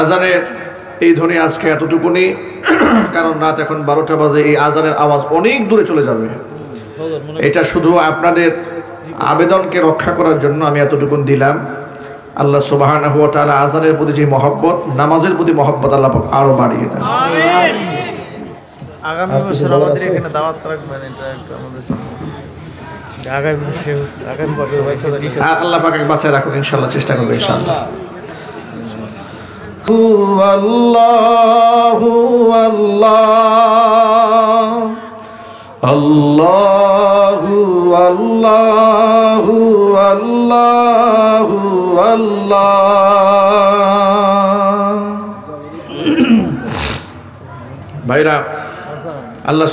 আজানের এই ধ্বনি আজকে এতটুকুনি কারণ রাত এখন বারোটা বাজে এই আজানের আওয়াজ অনেক দূরে চলে যাবে। এটা শুধু আপনাদের আবেদনকে রক্ষা করার জন্য আমি এতটুকুন দিলাম। আল্লাহ সুবাহানাহু ওয়া তাআলা আজানের প্রতি যে মহব্বত নামাজের প্রতি মহব্বত আল্লাহ পাক আরও বাড়িয়ে দেন। আগামী বছর আমাদের এখানে দাওয়াত রাখবেন এটা একটা আমাদের সামনে। আগামী বছর আগামী বছর আল্লাহ পাক বাঁচায় রাখুন ইনশাআল্লাহ চেষ্টা করব ইনশাআল্লাহ। আল্লাহ ভাইরা আল্লাহ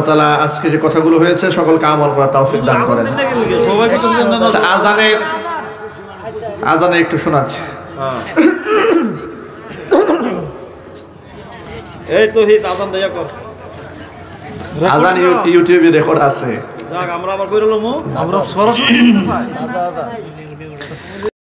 তাআলা আজকে যে কথাগুলো হয়েছে সকলকে আমল করার তৌফিক দান না আচ্ছা, আজানের আজানে একটু শোনাচ্ছি। এই তো হিত আজান দেয়া কর। আজান ইউটিউবে রেকর্ড আছে। যাক আমরা আবার কইরলমু আমরা সরাসরি আচ্ছা আচ্ছা।